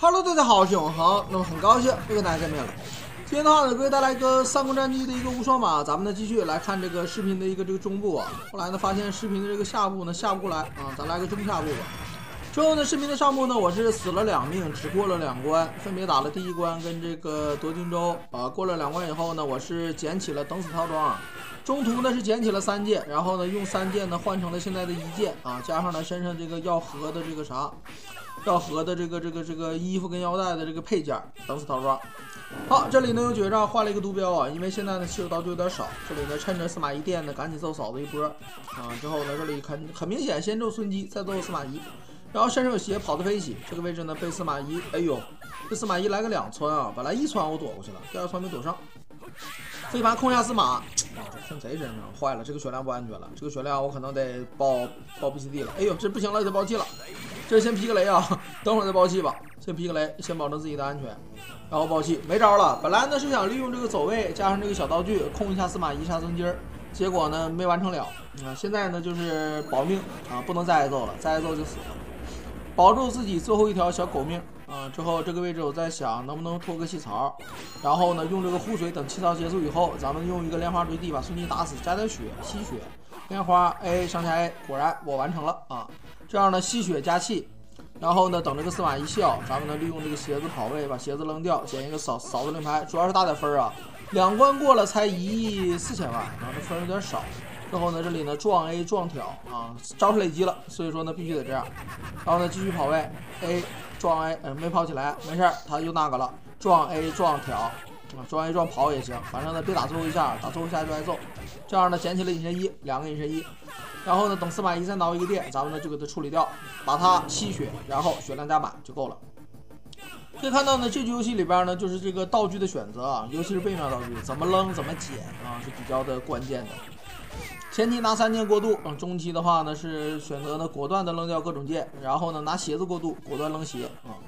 Hello，大家好，我是永恒。那么很高兴又跟大家见面了。今天的话呢，给大家来一个三国战记的一个无双码，咱们呢继续来看这个视频的一个这个中部啊。后来呢发现视频的这个下部呢下不过来啊，咱来个中下部吧。之后呢，视频的上部呢，我是死了两命，只过了两关，分别打了第一关跟这个夺荆州啊。过了两关以后呢，我是捡起了等死套装，中途呢是捡起了三件，然后呢用三件呢换成了现在的一件啊，加上呢身上这个要合的这个啥。要合的这个这个这个衣服跟腰带的这个配件，等死套装。好，这里呢用绝招换了一个毒镖啊，因为现在呢稀有道具有点少，这里呢趁着司马懿电呢赶紧揍嫂子一波啊。之后呢这里很很明显先揍孙姬，再揍司马懿，然后身上有血跑的飞起，这个位置呢被司马懿，哎呦，这司马懿来个两穿啊，本来一穿我躲过去了，第二穿没躲上。飞盘控下司马，啊这控谁身上？坏了，这个血量不安全了，这个血量我可能得爆爆 B C D 了。哎呦，这不行了，得爆气了。这先劈个雷啊，等会儿再爆气吧。先劈个雷，先保证自己的安全，然后爆气。没招了，本来呢是想利用这个走位加上这个小道具控一下司马懿杀孙金儿，结果呢没完成了。啊，现在呢就是保命啊，不能再挨揍了，再挨揍就死了。保住自己最后一条小狗命。嗯，之后这个位置我在想能不能拖个气槽，然后呢用这个护水等气槽结束以后，咱们用一个莲花坠地把孙姬打死，加点血吸血，莲花 A 上下 A，果然我完成了啊，这样呢吸血加气，然后呢等这个司马一笑，咱们呢利用这个鞋子跑位把鞋子扔掉，捡一个嫂嫂子令牌，主要是打点分啊，两关过了才一亿四千万，然后这分有点少。最后呢，这里呢撞 A 撞挑啊，招式累积了，所以说呢必须得这样。然后呢继续跑位 A 撞 A，嗯没跑起来，没事儿，他就那个了，撞 A 撞挑啊，撞 A 撞跑也行，反正呢别打最后一下，打最后一下就挨揍。这样呢捡起了隐身衣，两个隐身衣。然后呢等司马懿再挠一个电，咱们呢就给他处理掉，把他吸血，然后血量加满就够了。可以看到呢，这局游戏里边呢就是这个道具的选择啊，尤其是背面道具，怎么扔怎么捡啊是比较的关键的。前期拿三件过渡，嗯，中期的话呢是选择呢果断的扔掉各种剑，然后呢拿鞋子过渡，果断扔鞋啊。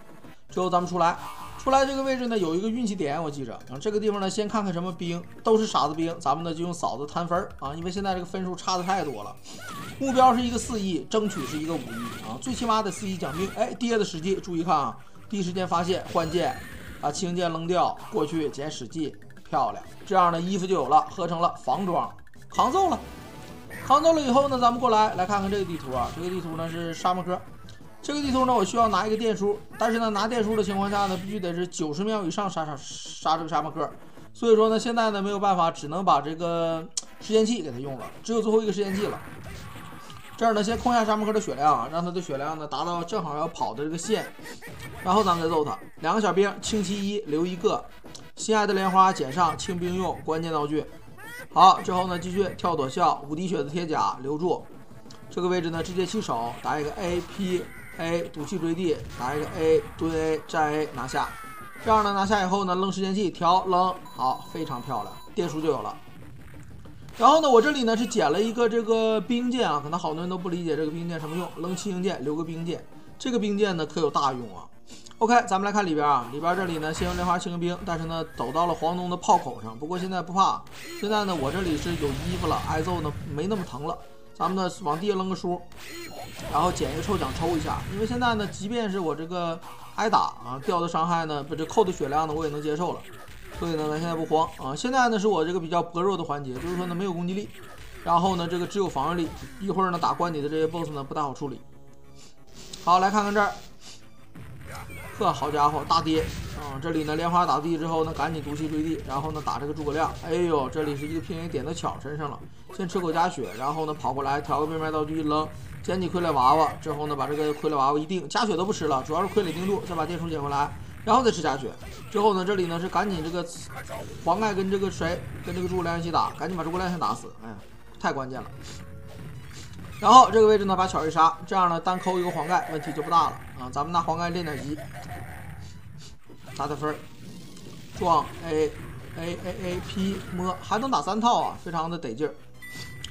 最后咱们出来，出来这个位置呢有一个运气点，我记着，啊，这个地方呢先看看什么兵，都是傻子兵，咱们呢就用嫂子摊分啊，因为现在这个分数差的太多了。目标是一个四亿，争取是一个五亿啊，最起码得四亿奖兵。哎，跌的时机，注意看啊，第一时间发现换剑，把轻剑扔掉，过去捡史记，漂亮，这样的衣服就有了，合成了防装，扛揍了。扛走了以后呢，咱们过来来看看这个地图啊。这个地图呢是沙漠科，这个地图呢我需要拿一个电书，但是呢拿电书的情况下呢，必须得是九十秒以上杀杀杀这个沙漠科。所以说呢现在呢没有办法，只能把这个时间器给他用了，只有最后一个时间器了。这儿呢先控下沙漠科的血量啊，让他的血量呢达到正好要跑的这个线，然后咱们再揍他。两个小兵清其一留一个，心爱的莲花捡上清兵用关键道具。好，之后呢，继续跳躲笑，五滴血的铁甲留住这个位置呢，直接起手打一个 A P A 赌气追地，打一个 A 蹲 A 站 A 拿下，这样呢拿下以后呢，扔时间器调扔，好，非常漂亮，电书就有了。然后呢，我这里呢是捡了一个这个冰剑啊，可能好多人都不理解这个冰剑什么用，扔七星剑留个冰剑，这个冰剑呢可有大用啊。OK，咱们来看里边啊，里边这里呢，先用莲花清兵，但是呢，走到了黄忠的炮口上。不过现在不怕，现在呢，我这里是有衣服了，挨揍呢没那么疼了。咱们呢往地下扔个书，然后捡一个抽奖抽一下。因为现在呢，即便是我这个挨打啊，掉的伤害呢，不这扣的血量呢，我也能接受了。所以呢，咱现在不慌啊。现在呢是我这个比较薄弱的环节，就是说呢没有攻击力，然后呢这个只有防御力，一会儿呢打关底的这些 BOSS 呢不大好处理。好，来看看这儿。呵，好家伙，大跌嗯！这里呢，莲花打地之后呢，赶紧毒气坠地，然后呢打这个诸葛亮。哎呦，这里是一个平 A 点到巧身上了，先吃口加血，然后呢跑过来调个变卖道具一扔，捡起傀儡娃娃之后呢，把这个傀儡娃娃一定，加血都不吃了，主要是傀儡定住，再把电书捡回来，然后再吃加血。之后呢，这里呢是赶紧这个黄盖跟这个谁跟这个诸葛亮一起打，赶紧把诸葛亮先打死。哎呀，太关键了。然后这个位置呢，把巧一杀，这样呢单抠一个黄盖问题就不大了啊！咱们拿黄盖练点级，打打分撞 A A A A P 摸，还能打三套啊，非常的得劲儿。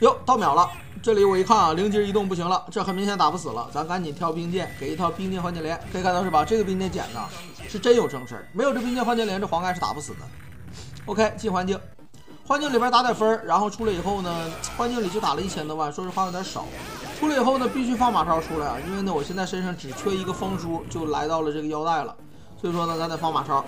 哟，到秒了，这里我一看啊，灵机一动不行了，这很明显打不死了，咱赶紧挑冰剑，给一套冰剑换剑连，可以看到是吧？这个冰剑捡的是真有正事儿，没有这冰剑换剑连，这黄盖是打不死的。OK，进环境。幻境里边打点分然后出来以后呢，幻境里就打了一千多万，说实话有点少。出来以后呢，必须放马超出来啊，因为呢，我现在身上只缺一个风书，就来到了这个腰带了。所以说呢，咱得放马超，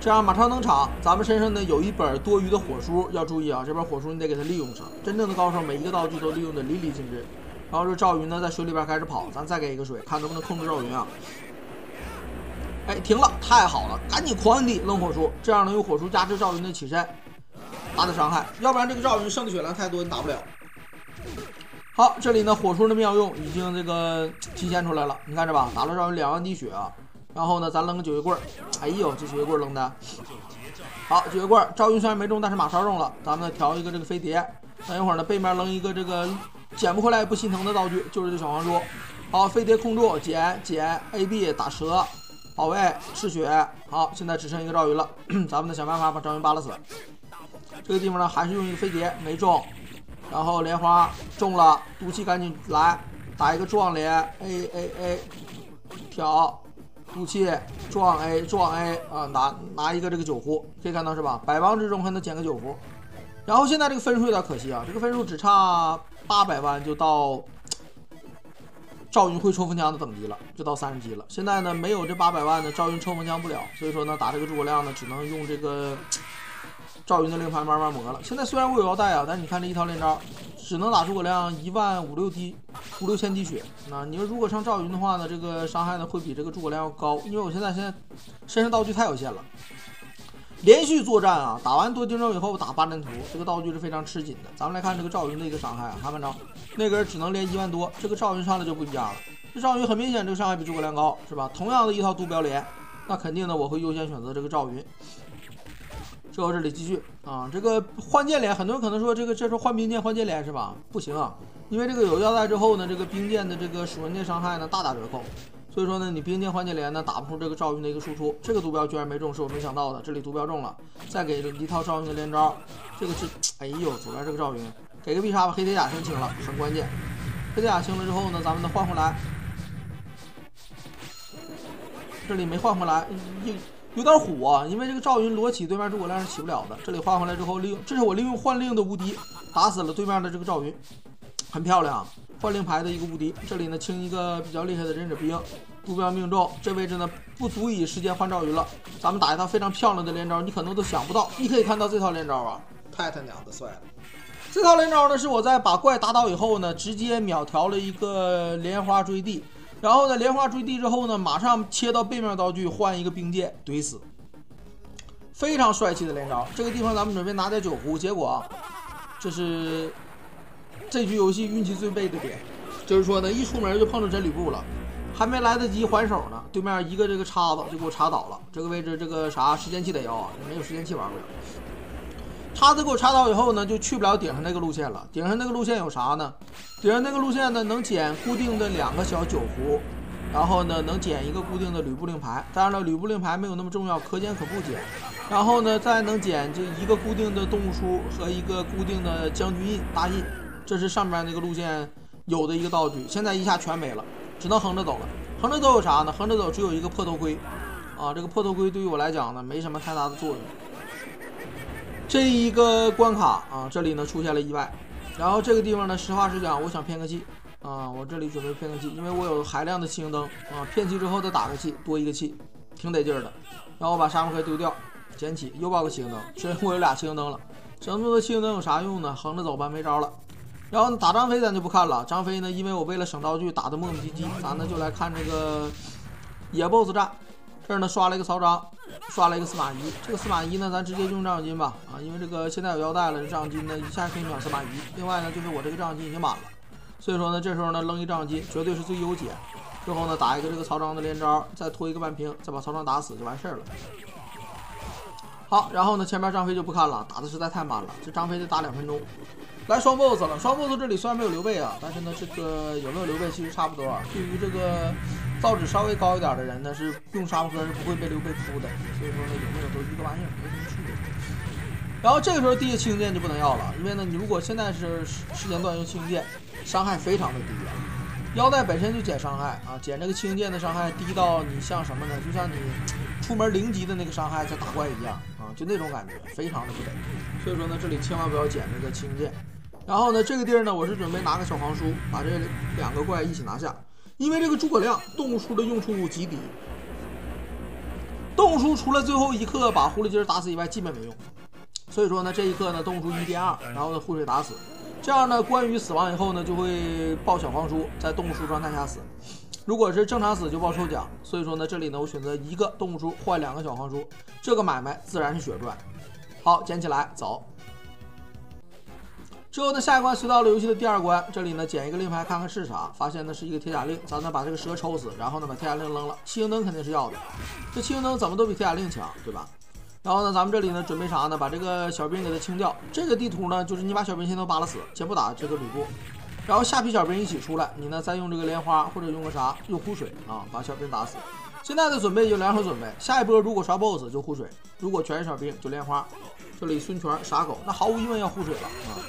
这样马超能场。咱们身上呢有一本多余的火书，要注意啊，这本火书你得给他利用上。真正的高手每一个道具都利用的淋漓尽致。然后这赵云呢在水里边开始跑，咱再给一个水，看能不能控制赵云啊。哎，停了，太好了，赶紧狂地扔火书，这样能用火书加持赵云的起身，打的伤害。要不然这个赵云剩的血量太多，你打不了。好，这里呢火书的妙用已经这个体现出来了，你看着吧，打了赵云两万滴血啊。然后呢，咱扔个九月棍儿，哎呦，这九月棍儿扔的好，九月棍儿，赵云虽然没中，但是马超中了。咱们调一个这个飞碟，等一会儿呢，背面扔一个这个捡不回来不心疼的道具，就是这小黄猪。好，飞碟控住，捡捡 A B 打蛇，保卫嗜血。好，现在只剩一个赵云了，咱们得想办法把赵云扒拉死。这个地方呢，还是用一个飞碟没中，然后莲花中了，毒气赶紧来打一个撞脸 A A A 挑。武器撞 A 撞 A 啊，拿拿一个这个酒壶，可以看到是吧？百忙之中还能捡个酒壶。然后现在这个分数有点可惜啊，这个分数只差八百万就到赵云会冲锋枪的等级了，就到三十级了。现在呢没有这八百万呢，赵云冲锋枪不了，所以说呢打这个诸葛亮呢只能用这个赵云的令牌慢慢磨了。现在虽然我有腰带啊，但是你看这一套连招。只能打诸葛亮一万五六滴五六千滴血。那你说如果上赵云的话呢，这个伤害呢会比这个诸葛亮要高，因为我现在现在身上道具太有限了。连续作战啊，打完多金咒以后打八阵图，这个道具是非常吃紧的。咱们来看这个赵云的一个伤害啊，看没着？那个只能连一万多，这个赵云上来就不一样了。这赵云很明显这个伤害比诸葛亮高，是吧？同样的一套毒标连，那肯定呢我会优先选择这个赵云。之后这里继续啊，这个换剑脸，很多人可能说这个这是换兵剑换剑脸是吧？不行啊，因为这个有腰带之后呢，这个兵剑的这个属人剑伤害呢大打折扣，所以说呢，你兵剑换剑脸呢打不出这个赵云的一个输出。这个毒标居然没中，是我没想到的。这里毒标中了，再给一套赵云的连招，这个是哎呦，左边这个赵云给个必杀吧黑铁甲先清了，很关键。黑铁甲清了之后呢，咱们能换回来，这里没换回来，又。有点虎啊，因为这个赵云裸起对面诸葛亮是起不了的。这里换回来之后，利用这是我利用幻令的无敌打死了对面的这个赵云，很漂亮。幻令牌的一个无敌，这里呢清一个比较厉害的忍者兵，目标命中。这位置呢不足以时间换赵云了，咱们打一套非常漂亮的连招，你可能都想不到。你可以看到这套连招啊，太他娘的帅了！这套连招呢是我在把怪打倒以后呢，直接秒调了一个莲花追地。然后呢，莲花坠地之后呢，马上切到背面道具换一个冰剑怼死，非常帅气的连招。这个地方咱们准备拿点酒壶，结果这是这局游戏运气最背的点，就是说呢，一出门就碰到真吕布了，还没来得及还手呢，对面一个这个叉子就给我插倒了。这个位置这个啥时间器得要啊，没有时间器玩不了。叉子给我叉倒以后呢，就去不了顶上那个路线了。顶上那个路线有啥呢？顶上那个路线呢，能捡固定的两个小酒壶，然后呢，能捡一个固定的吕布令牌。当然了，吕布令牌没有那么重要，可捡可不捡。然后呢，再能捡这一个固定的动物书和一个固定的将军印大印。这是上面那个路线有的一个道具，现在一下全没了，只能横着走了。横着走有啥呢？横着走只有一个破头盔啊，这个破头盔对于我来讲呢，没什么太大的作用。这一个关卡啊，这里呢出现了意外，然后这个地方呢，实话实讲，我想骗个气啊，我这里准备骗个气，因为我有海量的七星灯啊，骗气之后再打个气，多一个气，挺得劲儿的。然后我把沙漠壳丢掉，捡起又爆个七星灯，所以我有俩七星灯了。这么多七星灯有啥用呢？横着走吧，没招了。然后打张飞咱就不看了，张飞呢，因为我为了省道具打的磨磨唧唧，咱呢就来看这个野 BOSS 战。这儿呢刷了一个曹彰，刷了一个司马懿。这个司马懿呢，咱直接用照相金吧。啊，因为这个现在有腰带了，这照相金呢一下可以秒司马懿。另外呢，就是我这个照相金已经满了，所以说呢，这时候呢扔一照相金绝对是最优解。最后呢打一个这个曹彰的连招，再拖一个半屏，再把曹彰打死就完事儿了。好，然后呢前面张飞就不看了，打的实在太慢了，这张飞得打两分钟。来双 boss 了，双 boss 这里虽然没有刘备啊，但是呢这个有没有刘备其实差不多啊。对于这个。造纸稍微高一点的人呢，是用沙漠哥是不会被刘备扑的，所以说呢，有没有都一个玩意儿，没什么区别。然后这个时候地下清剑就不能要了，因为呢，你如果现在是时间段用清剑，伤害非常的低啊。腰带本身就减伤害啊，减这个清剑的伤害低到你像什么呢？就像你出门零级的那个伤害在打怪一样啊，就那种感觉，非常的不得。所以说呢，这里千万不要减这个清剑。然后呢，这个地儿呢，我是准备拿个小黄书把这两个怪一起拿下。因为这个诸葛亮动物书的用处极低，动物书除了最后一刻把狐狸精打死以外，基本没用。所以说呢，这一刻呢，动物书一变二，然后呢，护水打死。这样呢，关羽死亡以后呢，就会爆小黄书，在动物书状态下死。如果是正常死，就爆抽奖。所以说呢，这里呢，我选择一个动物书换两个小黄书，这个买卖自然是血赚。好，捡起来走。之后呢，下一关随到了游戏的第二关，这里呢捡一个令牌看看是啥，发现呢是一个铁甲令，咱呢把这个蛇抽死，然后呢把铁甲令扔了，七星灯肯定是要的，这七星灯怎么都比铁甲令强，对吧？然后呢，咱们这里呢准备啥呢？把这个小兵给他清掉。这个地图呢，就是你把小兵先都扒拉死，先不打这个吕布，然后下批小兵一起出来，你呢再用这个莲花或者用个啥，用护水啊，把小兵打死。现在的准备就两手准备，下一波如果刷 BOSS 就护水，如果全是小兵就莲花。这里孙权傻狗，那毫无疑问要护水了啊。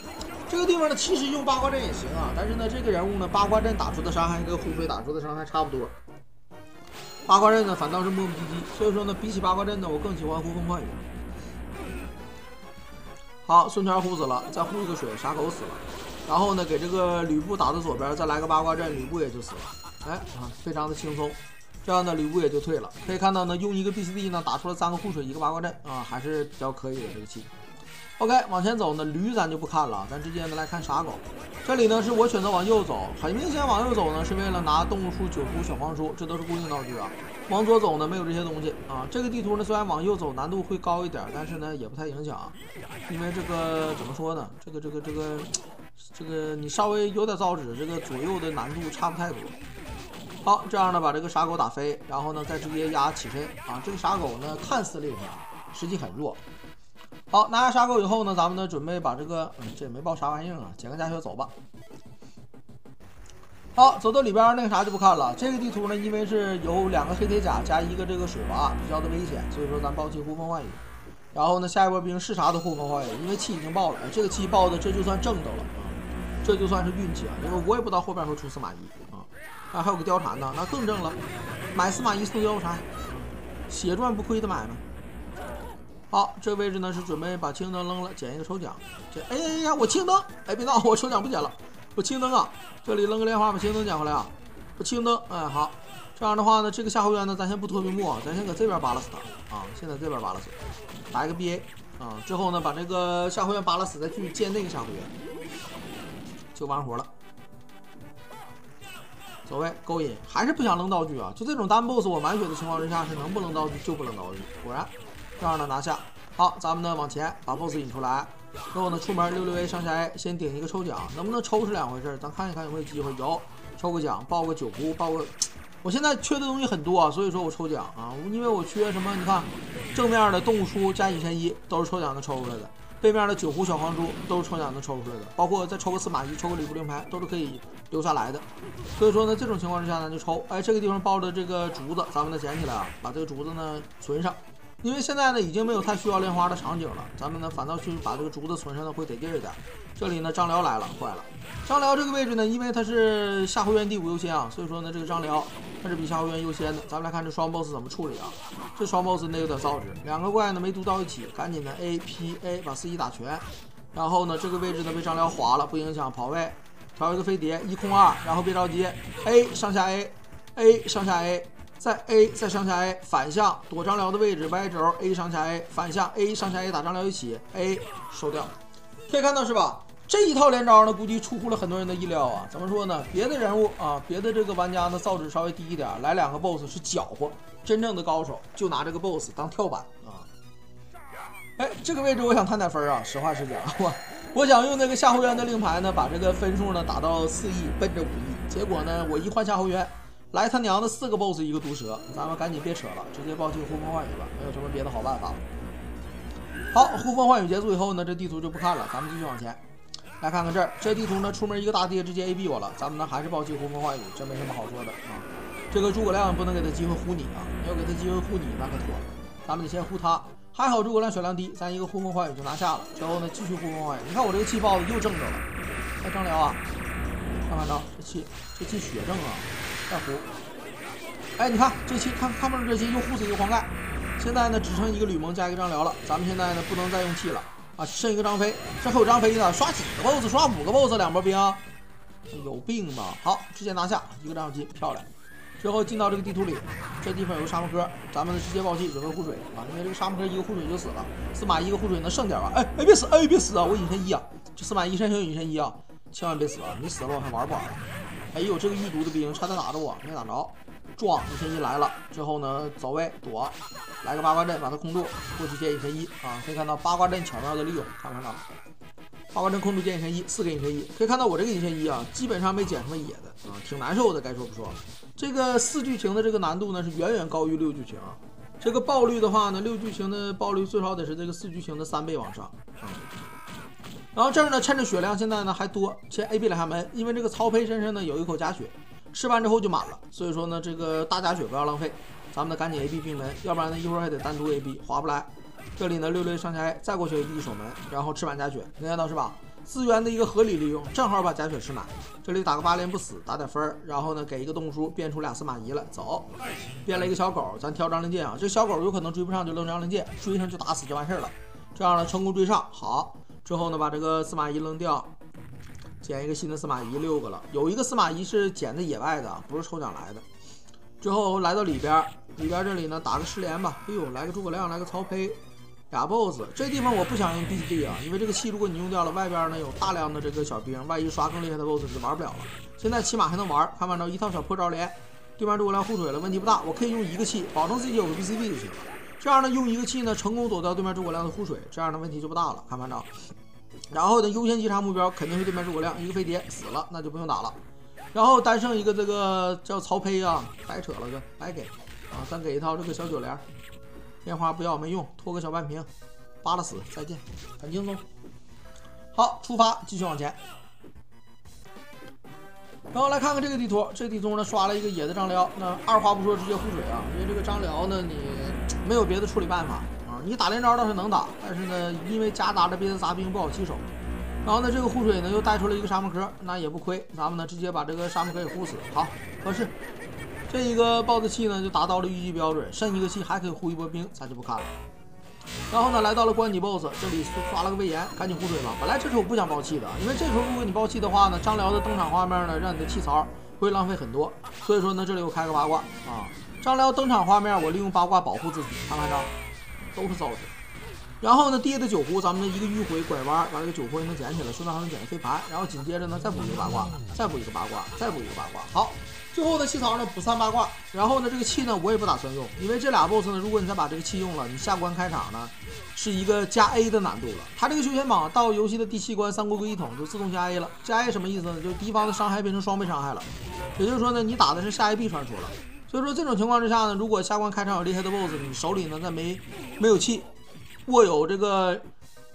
这个地方呢，其实用八卦阵也行啊，但是呢，这个人物呢，八卦阵打出的伤害跟护水打出的伤害差不多。八卦阵呢，反倒是磨磨唧唧，所以说呢，比起八卦阵呢，我更喜欢呼风唤雨。好，孙权呼死了，再呼一个水，傻狗死了。然后呢，给这个吕布打到左边，再来个八卦阵，吕布也就死了。哎啊，非常的轻松，这样呢，吕布也就退了。可以看到呢，用一个 B C D 呢，打出了三个护水，一个八卦阵啊，还是比较可以的这个棋。OK，往前走呢，驴咱就不看了，咱直接呢来看傻狗。这里呢是我选择往右走，很明显往右走呢是为了拿动物书、酒壶、小黄书，这都是固定道具啊。往左走呢没有这些东西啊。这个地图呢虽然往右走难度会高一点，但是呢也不太影响，因为这个怎么说呢？这个这个这个这个你稍微有点造纸，这个左右的难度差不太多。好，这样呢把这个傻狗打飞，然后呢再直接压起身啊。这个傻狗呢看似厉害，实际很弱。好，拿下沙狗以后呢，咱们呢准备把这个，这也没爆啥玩意儿啊，捡个加血走吧。好，走到里边那个啥就不看了。这个地图呢，因为是有两个黑铁甲加一个这个水娃，比较的危险，所以说咱爆气呼风唤雨。然后呢，下一波兵是啥都呼风唤雨，因为气已经爆了，这个气爆的这就算挣到了啊，这就算是运气啊，因为我也不知道后边会出司马懿啊，啊还有个貂蝉呢，那更挣了，买司马懿送貂蝉，血赚不亏的买卖。好，这位置呢是准备把青灯扔了，捡一个抽奖。这，哎呀呀，我青灯，哎别闹，我抽奖不捡了，我青灯啊，这里扔个莲花把青灯捡回来啊，我青灯，哎好，这样的话呢，这个夏侯渊呢，咱先不拖屏幕啊，咱先搁这边扒拉死他啊，先在这边扒拉死，打一个 BA 啊，之后呢把这个夏侯渊扒拉死，再去见那个夏侯渊，就完活了。走位勾引，还是不想扔道具啊，就这种单 BOSS 我满血的情况之下是能不扔道具就不扔道具，果然。这样呢拿下，好，咱们呢往前把 BOSS 引出来，之后呢出门六六 A 上下 A，先顶一个抽奖，能不能抽是两回事，咱看一看有没有机会，有，抽个奖，爆个酒壶，爆个，我现在缺的东西很多，啊所以说我抽奖啊，因为我缺什么？你看，正面的动物书加一千一都是抽奖能抽出来的，背面的酒壶小黄猪都是抽奖能抽出来的，包括再抽个司马懿，抽个吕布令牌都是可以留下来的，所以说呢这种情况之下咱就抽，哎这个地方抱着这个竹子，咱们呢捡起来啊，把这个竹子呢存上。因为现在呢已经没有太需要莲花的场景了，咱们呢反倒去把这个竹子存上呢会得劲儿一点。这里呢张辽来了，坏了！张辽这个位置呢，因为他是夏侯渊第五优先啊，所以说呢这个张辽他是比夏侯渊优先的。咱们来看这双 boss 怎么处理啊？这双 boss 那有点造纸，两个怪呢没读到一起，赶紧的 A P A 把四一打全。然后呢这个位置呢被张辽划了，不影响跑位，调一个飞碟一空二，然后别着急 A 上下 A A 上下 A。在 A 再上下 A 反向躲张辽的位置，Y 轴 A 上下 A 反向 A 上下 A 打张辽一起 A 收掉，可以看到是吧？这一套连招呢，估计出乎了很多人的意料啊。怎么说呢？别的人物啊，别的这个玩家呢，造纸稍微低一点，来两个 BOSS 是搅和，真正的高手就拿这个 BOSS 当跳板啊。哎，这个位置我想探点分啊，实话实讲，我 我想用那个夏侯渊的令牌呢，把这个分数呢打到四亿，奔着五亿。结果呢，我一换夏侯渊。来他娘的四个 boss 一个毒蛇，咱们赶紧别扯了，直接暴击呼风唤雨吧，没有什么别的好办法。好，呼风唤雨结束以后呢，这地图就不看了，咱们继续往前，来看看这儿，这地图呢出门一个大跌直接 A B 我了，咱们呢还是暴击呼风唤雨，这没什么好说的啊。这个诸葛亮不能给他机会呼你啊，要给他机会呼你那可妥了，咱们得先呼他。还好诸葛亮血量低，咱一个呼风唤雨就拿下了，之后呢继续呼风唤雨，你看我这个气爆的又挣着了。哎，张辽啊，看看着这气这气血正啊。再胡，哎，你看这期看看不上这期又护死一个黄盖，现在呢只剩一个吕蒙加一个张辽了，咱们现在呢不能再用气了啊，剩一个张飞，这还有张飞呢，刷几个 boss，刷五个 boss，两波兵，有病吧？好，直接拿下一个张小金，漂亮。之后进到这个地图里，这地方有个沙漠科，咱们直接爆气准备护水啊！因为这个沙漠科一个护水就死了，司马懿一个护水能剩点吧？哎哎别死！哎别死啊！我隐身衣啊！这司马懿身上有隐身衣啊！千万别死啊！你死了我还玩不玩了？哎呦，这个预毒的兵差点打着我，没打着。撞隐身一来了之后呢，走位躲，来个八卦阵把他控住，过去接隐身一啊！可以看到八卦阵巧妙的利用，看看到？八卦阵控住接隐身一，四个隐身一，可以看到我这个隐身一啊，基本上没捡什么野的啊，挺难受的。该说不说，这个四剧情的这个难度呢是远远高于六剧情。这个爆率的话呢，六剧情的爆率最少得是这个四剧情的三倍往上。然后这儿呢，趁着血量现在呢还多，先 A B 两下门，因为这个曹丕身上呢有一口假血，吃完之后就满了，所以说呢这个大假血不要浪费，咱们呢赶紧 A B 闭门，要不然呢一会儿还得单独 A B 划不来。这里呢六六上下再过去 A B 守门，然后吃满假血，能看到是吧？资源的一个合理利用，正好把假血吃满。这里打个八连不死，打点分儿，然后呢给一个动书变出俩司马懿来，走，变了一个小狗，咱挑张灵剑啊，这小狗有可能追不上就扔张灵剑，追上就打死就完事儿了。这样呢成功追上，好。之后呢，把这个司马懿扔掉，捡一个新的司马懿，六个了。有一个司马懿是捡的野外的，不是抽奖来的。之后来到里边，里边这里呢打个失联吧。哎呦，来个诸葛亮，来个曹丕，俩 BOSS。这地方我不想用 BCD 啊，因为这个气如果你用掉了，外边呢有大量的这个小兵，万一刷更厉害的 BOSS 就玩不了了。现在起码还能玩，看完之后一套小破招连，对面诸葛亮护腿了，问题不大。我可以用一个气，保证自己有个 BCD 就行了。这样呢，用一个气呢，成功躲掉对面诸葛亮的护水，这样的问题就不大了。看班长，然后呢，优先击杀目标肯定是对面诸葛亮，一个飞碟死了，那就不用打了。然后单剩一个这个叫曹丕啊，白扯了个，白给啊，咱给一套这个小九连，烟花不要没用，拖个小半瓶，扒拉死，再见，很轻松。好，出发，继续往前。然后来看看这个地图，这地图呢刷了一个野的张辽，那二话不说直接护水啊，因为这个张辽呢你没有别的处理办法啊，你打连招倒是能打，但是呢因为夹杂着别的杂兵不好起手，然后呢这个护水呢又带出了一个沙漠壳，那也不亏，咱们呢直接把这个沙漠壳给护死，好合适，这一个 BOSS 气呢就达到了预计标准，剩一个气还可以护一波兵，咱就不看了。然后呢，来到了关底 BOSS，这里刷了个魏延，赶紧护水吧。本来这时候我不想爆气的，因为这时候如果你爆气的话呢，张辽的登场画面呢，让你的气槽会浪费很多。所以说呢，这里我开个八卦啊，张辽登场画面我利用八卦保护自己，看看着都是糟质。然后呢，爹的酒壶，咱们的一个迂回拐弯，把这个酒壶也能捡起来，顺便还能捡个飞盘。然后紧接着呢，再补一个八卦，再补一个八卦，再补一个八卦。好。最后的气槽呢补三八卦，然后呢这个气呢我也不打算用，因为这俩 boss 呢，如果你再把这个气用了，你下关开场呢是一个加 A 的难度了。他这个休闲榜到游戏的第七关三国归一统就自动加 A 了，加 A 什么意思呢？就是敌方的伤害变成双倍伤害了，也就是说呢你打的是下一 B 传说了。所以说这种情况之下呢，如果下关开场有厉害的 boss，你手里呢再没没有气，握有这个。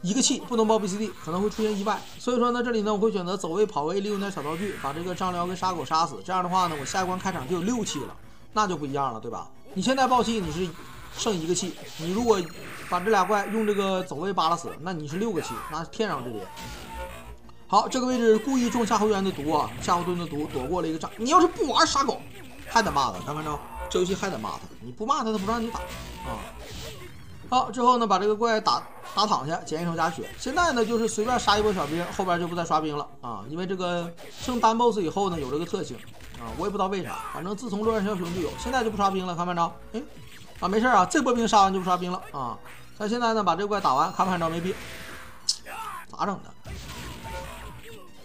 一个气不能爆 BCD，可能会出现意外。所以说呢，这里呢我会选择走位跑位，利用点小道具把这个张辽跟沙狗杀死。这样的话呢，我下一关开场就有六气了，那就不一样了，对吧？你现在爆气你是剩一个气，你如果把这俩怪用这个走位扒拉死，那你是六个气，那是天壤之别。好，这个位置故意中夏侯渊的毒啊，夏侯惇的毒躲过了一个仗。你要是不玩沙狗，还得骂他，看没着？这游戏还得骂他，你不骂他，他不让你打啊。好，之后呢，把这个怪打打躺下，减一手加血。现在呢，就是随便杀一波小兵，后边就不再刷兵了啊。因为这个升单 boss 以后呢，有这个特性啊，我也不知道为啥，反正自从乱战枭雄就有。现在就不刷兵了，看没着？哎，啊，没事啊，这波兵杀完就不刷兵了啊。咱现在呢，把这个怪打完，看没看着没兵，咋整的？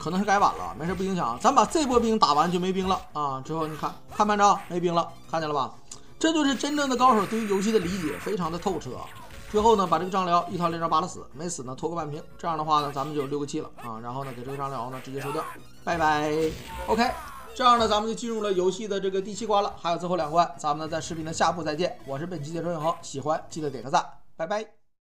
可能是改版了，没事不影响。咱把这波兵打完就没兵了啊。之后你看看没着？没兵了，看见了吧？这就是真正的高手对于游戏的理解，非常的透彻啊。最后呢，把这个张辽一套连招扒拉死，没死呢拖个半瓶。这样的话呢，咱们就六个气了啊。然后呢，给这个张辽呢直接收掉，拜拜。OK，这样呢，咱们就进入了游戏的这个第七关了，还有最后两关，咱们呢在视频的下部再见。我是本期解说永恒，喜欢记得点个赞，拜拜。